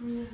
嗯